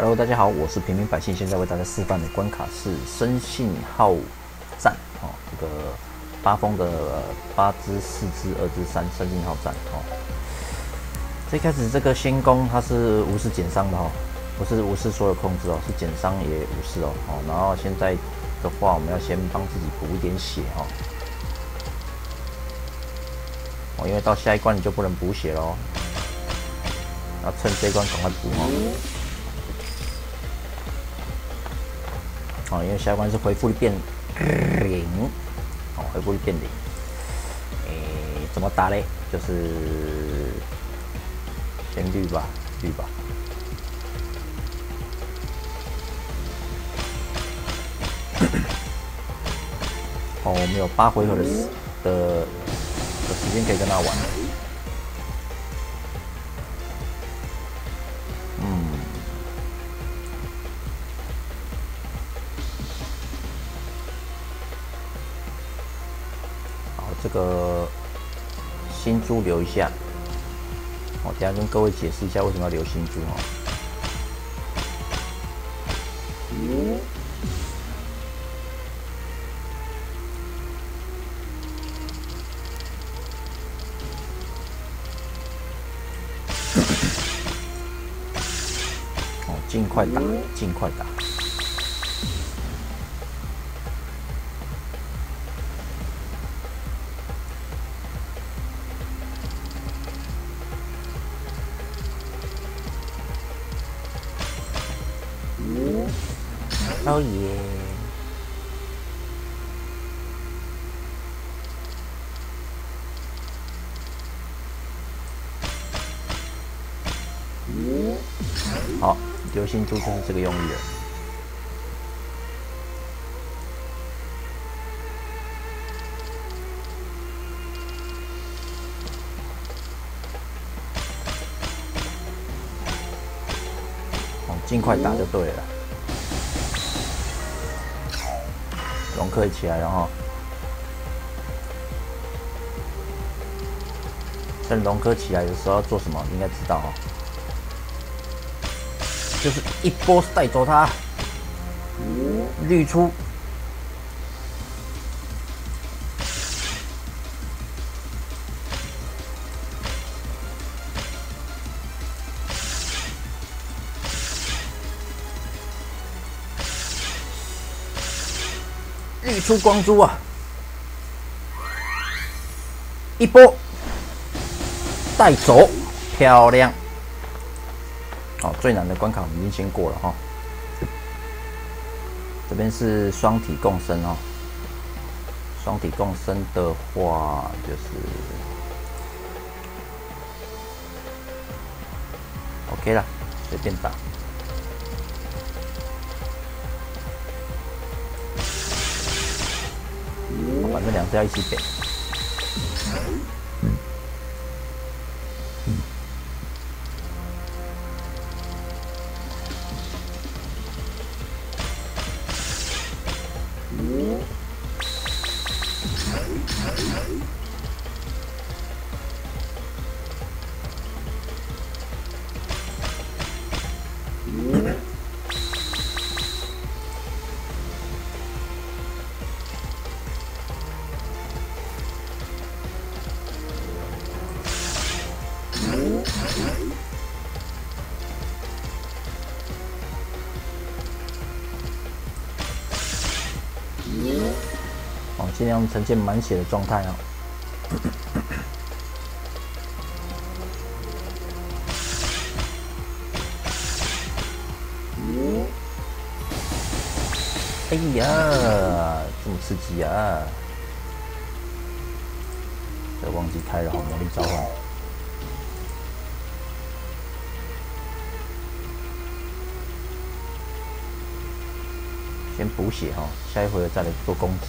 Hello，大家好，我是平民百姓。现在为大家示范的关卡是生信号战哦，这个八风的八支、四支、二支、三生信号战哦。最开始这个先攻它是无视减伤的哦，不是无视所有控制哦，是减伤也无视哦。哦，然后现在的话，我们要先帮自己补一点血哈。哦，因为到下一关你就不能补血喽，要趁这关赶快补哦。因为下关是恢复力变零，哦，恢复力变零。诶，怎么打嘞？就是先绿吧，绿吧。哦，我们有八回合的的的时间可以跟他玩。这个新珠留一下，我等下跟各位解释一下为什么要留新珠哦。哦，尽快打，尽快打。流星珠就是这个用意了。尽快打就对了。龙可以起来了哈，趁龙科起来的时候要做什么？应该知道哈，就是一波带走它，绿出，绿出光珠啊！一波带走，漂亮！好，最难的关卡我们已经先过了哈。这边是双体共生哦，双体共生的话就是 OK 了，随便打。反正两只要一起给。尽量呈现满血的状态啊！哎呀，这么刺激啊！这忘记开了，好魔力召唤。先补血哈，下一回再来做攻击。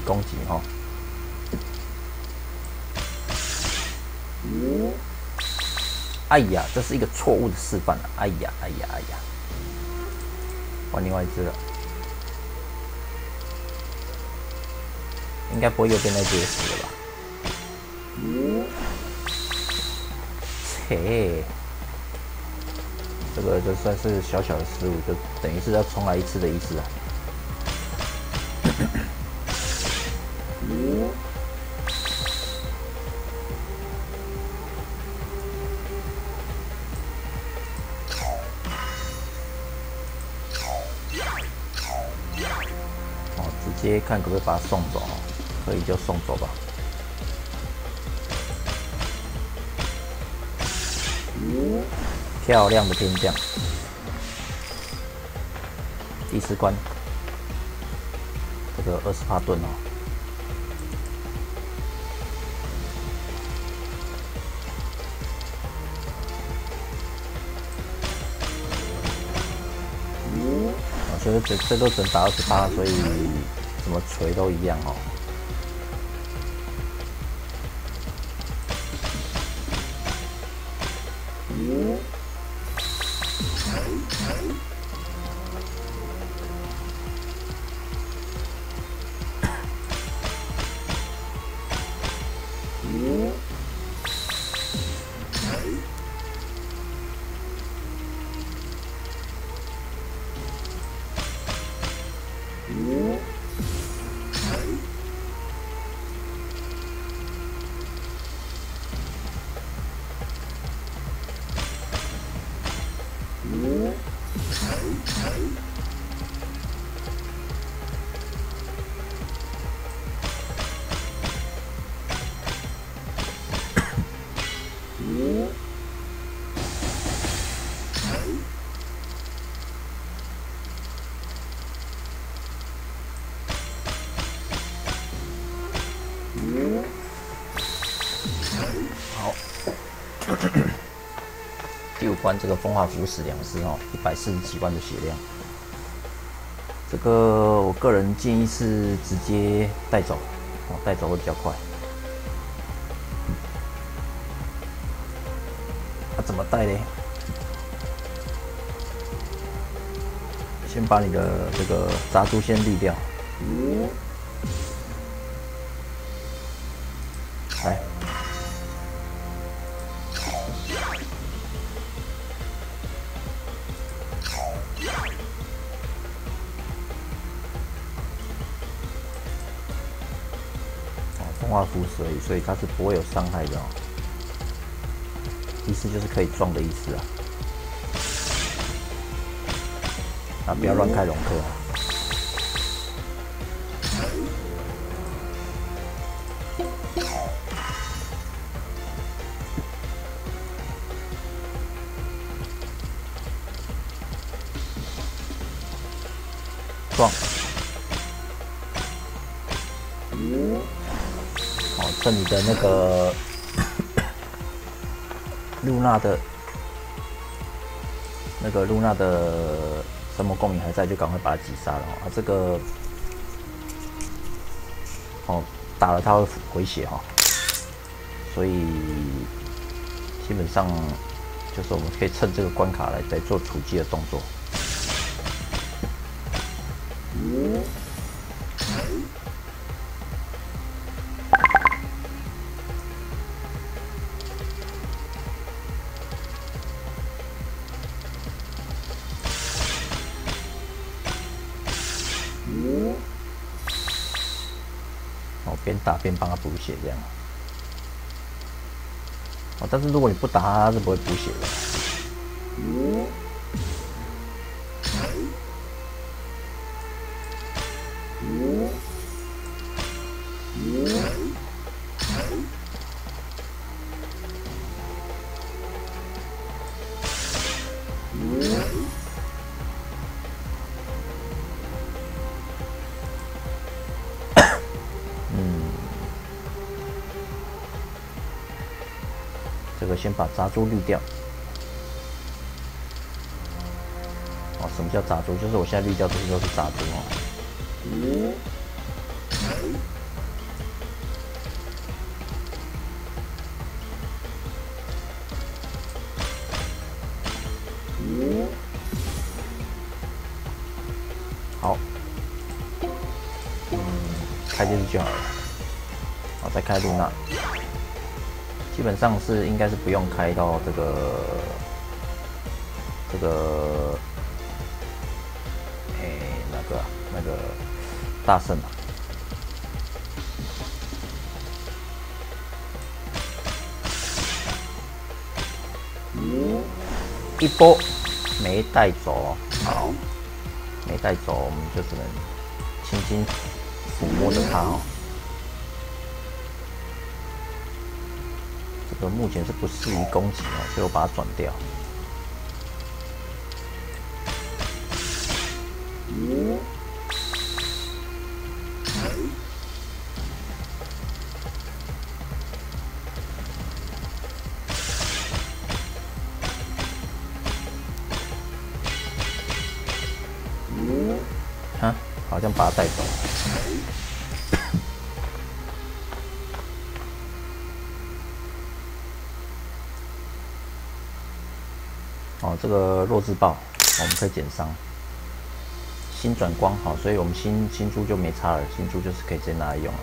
攻击哈。哎呀，这是一个错误的示范啊！哎呀，哎呀，哎呀！换另外一只了，应该不会右边那只也死了吧？切，这个就算是小小的失误，就等于是要重来一次的意思啊。看可不可以把它送走，可以就送走吧。漂亮的天降，第四关，这个二十八盾哦。所以这这都只能打二十八，所以。怎么锤都一样哦。这个风化腐死两只哦，一百四十几万的血量。这个我个人建议是直接带走，哦，带走会比较快。那怎么带呢？先把你的这个杂猪先滤掉。哦，风化符水，所以它是不会有伤害的哦。意思就是可以撞的意思啊。啊，不要乱开龙克啊。撞！这里的那个 露娜的，那个露娜的什么共鸣还在，就赶快把它击杀了啊！这个哦，打了他会回血哈，所以基本上就是我们可以趁这个关卡来来做出击的动作。补血这样。哦，但是如果你不打它，它是不会补血的。先把杂猪滤掉。哦，什么叫杂猪？就是我现在滤掉这些都是杂猪哦。好，嗯，开电视就好了。好，再开露娜，基本上是应该是不用开到这个这个，哎，那个那个大圣啊。一波没带走，好，没带走，我们就只能轻轻抚摸着它哦。个目前是不适宜攻击哦，所以我把它转掉。好像把它带走。个弱智爆，我们可以减伤。新转光好，所以我们新新珠就没差了，新珠就是可以直接拿来用了。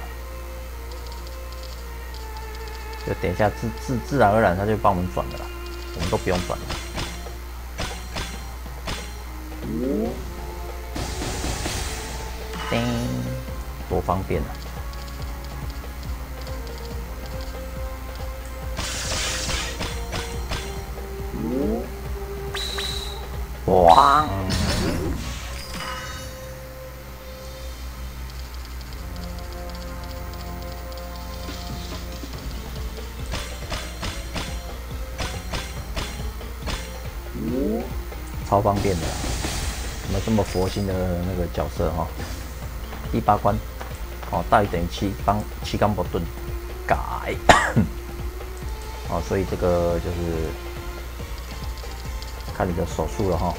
就等一下自自自然而然它就帮我们转的了，我们都不用转了。叮，多方便啊！哇！超方便的，怎么这么佛心的那个角色哈？第八关，哦，大于等于七，帮七钢不盾改，哦，所以这个就是看你的手速了哈。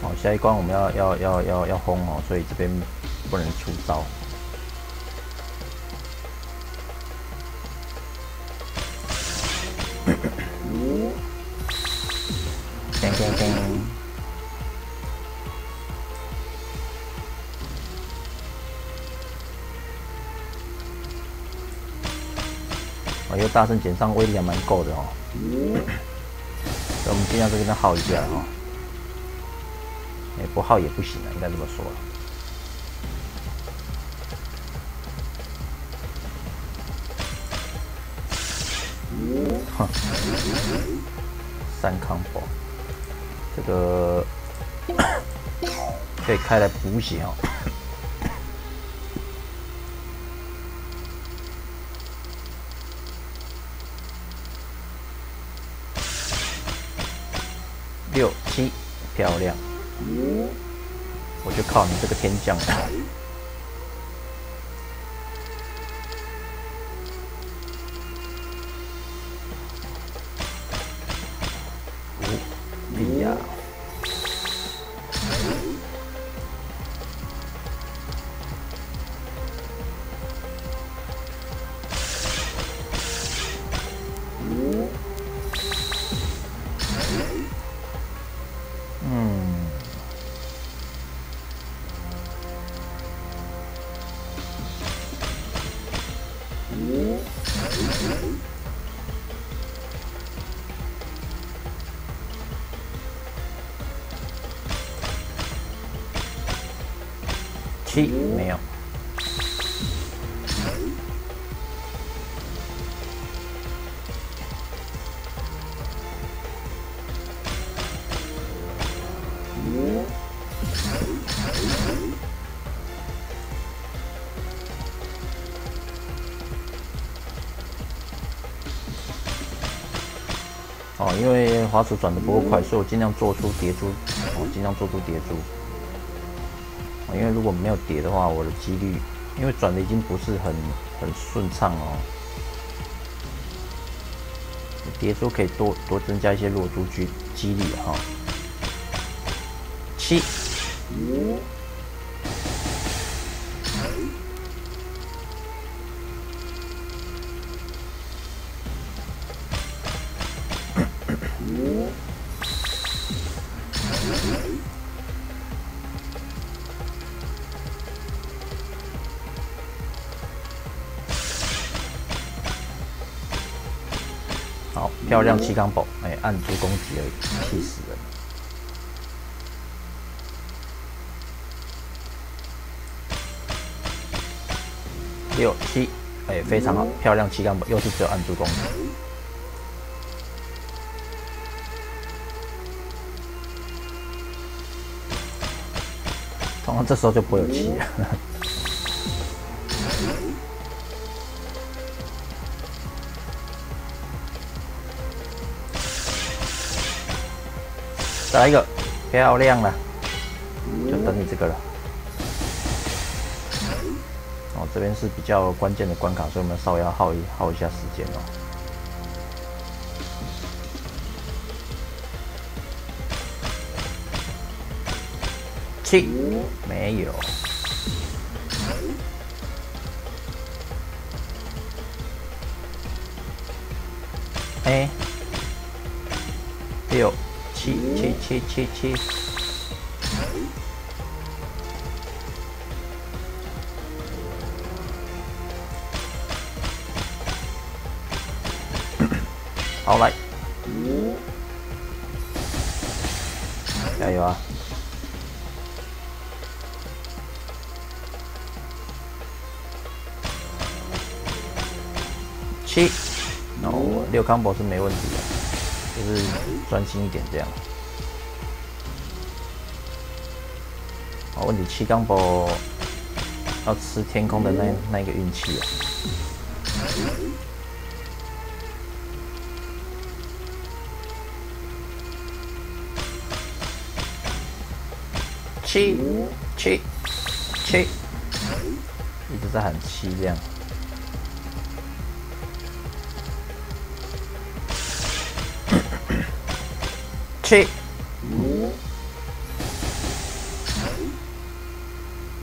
好，下一关我们要要要要要轰哦，所以这边不能出招。大圣减伤威力还蛮够的哦，所以我们尽量在这边耗一下哦。哎，不耗也不行啊，应该这么说。哼，三康宝，这个 可以开来补血哦。六七，漂亮！我就靠你这个天降七没有。哦，因为滑鼠转的不够快，所以我尽量做出叠珠，哦，尽量做出叠珠。因为如果没有叠的话，我的几率，因为转的已经不是很很顺畅哦。叠珠可以多多增加一些落珠去几率哈。七。漂亮七钢宝，哎，按住攻击而已，气死人！六七，哎，非常好，漂亮七钢宝，又是只有按住攻击。通常这时候就不会有七了。再来一个，漂亮了，就等你这个了。哦，这边是比较关键的关卡，所以我们稍微要耗一耗一下时间哦。七没有，哎，六。七七七七七，好来，加油啊！七，哦，六康博是没问题的。就是专心一点，这样。好，问题七钢波要吃天空的那那一个运气啊！七七七，一直在喊七这样。七，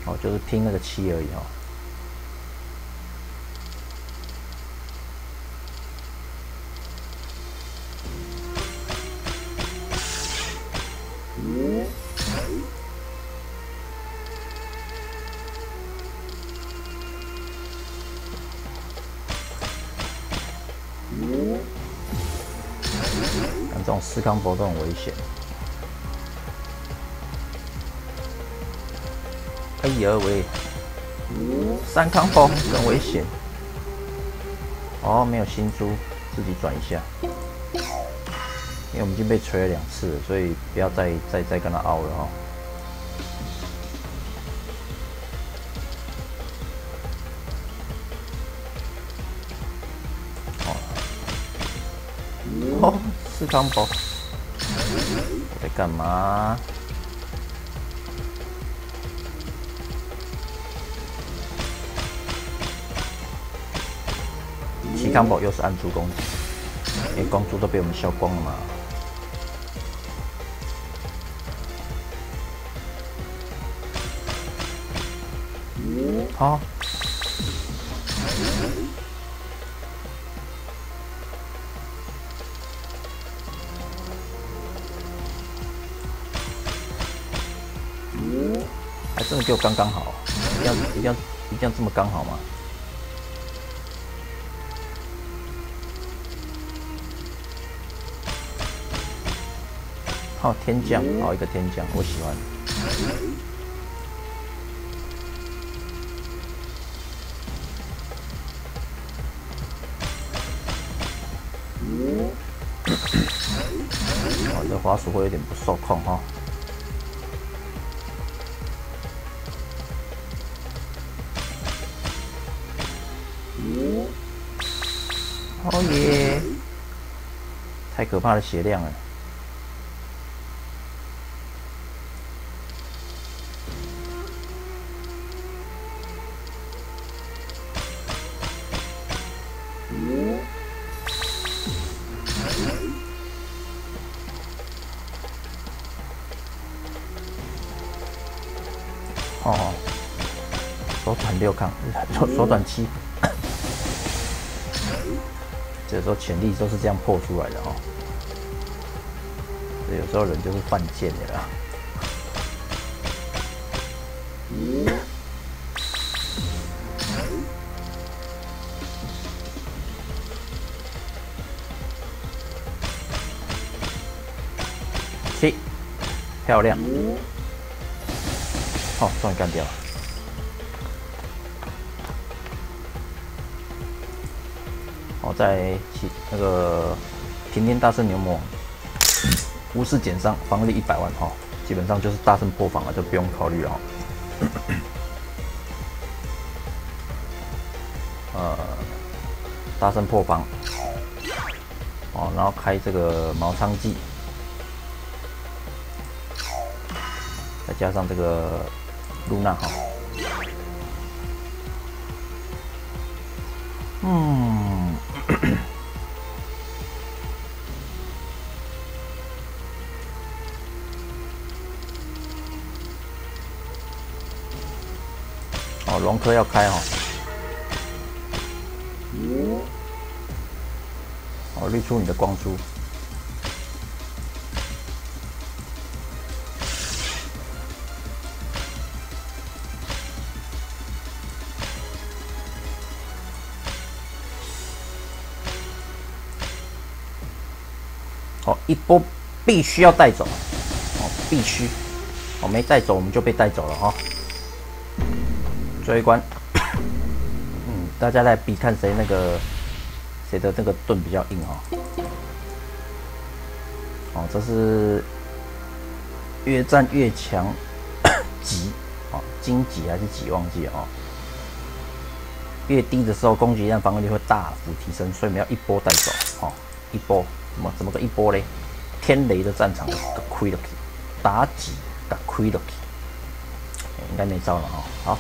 哦，就是拼那个七而已哦。四康波都很危险。哎呀喂，三康波更危险。哦，没有新珠，自己转一下。因为我们已经被锤了两次了，所以不要再再再跟他拗了哈。哦，四康宝在干嘛？七康宝又是暗珠攻击，哎，光珠都被我们消光了嘛？好。还真的给我刚刚好，一定要一定要一定要这么刚好吗？好天降，好一个天降，我喜欢。哦，这滑鼠会有点不受控哈。哦太可怕的血量了。哦，手短六抗，手手短七。有时候潜力都是这样破出来的哦，所以有时候人就是犯贱的啦。七，漂亮，好，终于干掉了。在其那个平天大圣牛魔，无视减伤，防御力一百万哈，基本上就是大圣破防了，就不用考虑了哈。呃，大圣破防，哦，然后开这个毛仓技，再加上这个露娜哈，嗯，龙科要开哦。哦，滤出你的光珠。哦，一波必须要带走。哦，必须。哦，没带走我们就被带走了哈。最后一关。大家来比看谁那个谁的那个盾比较硬哦。哦，这是越战越强 级哦，荆棘还是几忘记哦。越低的时候攻击量防御力会大幅提升，所以我们要一波带走哦，一波怎么怎么个一波嘞？天雷的战场的亏了，妲己的亏了，应该没招了哦，好。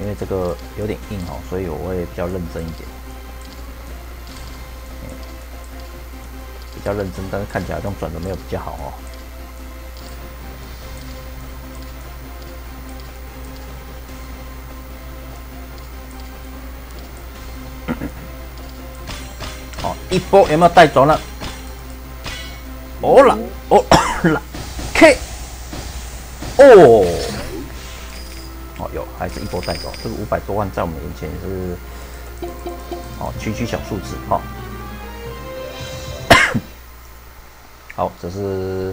因为这个有点硬哦，所以我会比较认真一点，比较认真，但是看起来这种转的没有比较好哦。好，一波有没有带走了？哦了，哦了，K，哦。还是一波带走。这个五百多万在我们眼前是，哦，区区小数字哈。好，这是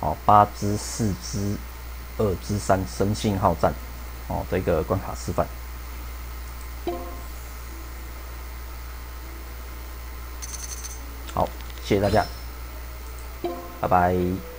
哦八支四支二支三生信号战哦这个关卡示范。好，谢谢大家，拜拜。